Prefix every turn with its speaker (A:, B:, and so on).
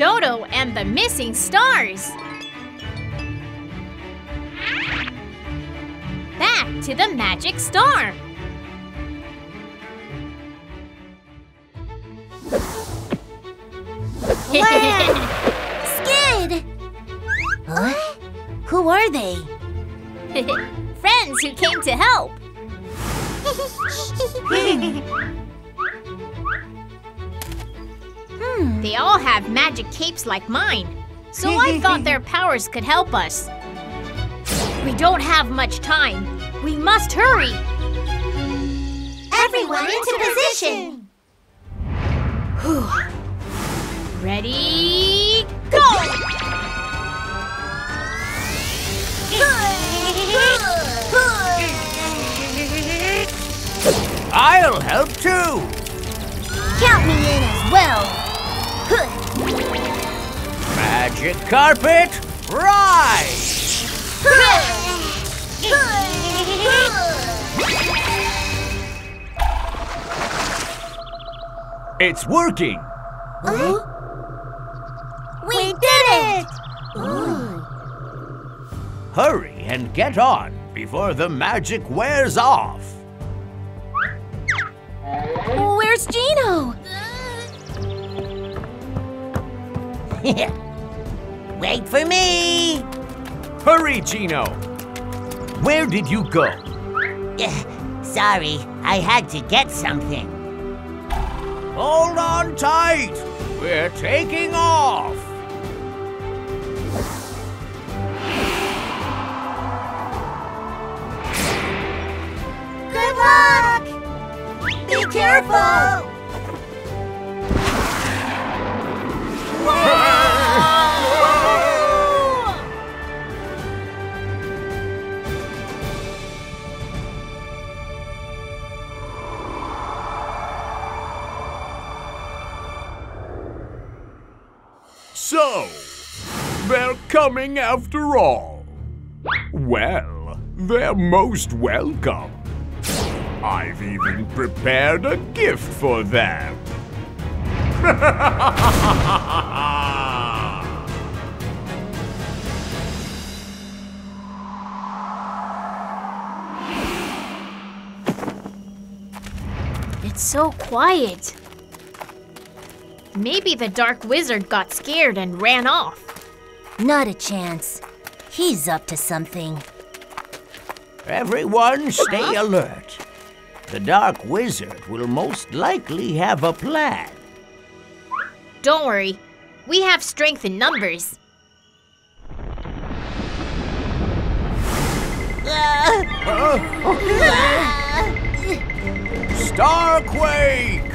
A: Dodo and the missing stars. Back to the magic star.
B: Skid! Huh? Who are they?
A: Friends who came to help.
B: Hmm.
A: They all have magic capes like mine, so I thought their powers could help us. We don't have much time. We must hurry.
B: Everyone into position!
A: Ready, go!
C: I'll help too.
B: Count me in as well!
C: Magic carpet, rise! It's working.
B: We did it!
C: Hurry and get on before the magic wears off.
B: Where's Gino?
D: Wait for me!
C: Hurry, Gino. Where did you go?
D: Sorry, I had to get something.
C: Hold on tight. We're taking off.
B: Good luck! Be careful!
C: So, they're coming after all. Well, they're most welcome. I've even prepared a gift for them.
A: It's so quiet. Maybe the dark wizard got scared and ran off.
B: Not a chance. He's up to something.
C: Everyone stay alert. The Dark Wizard will most likely have a plan.
A: Don't worry, we have strength in numbers.
C: Starquake!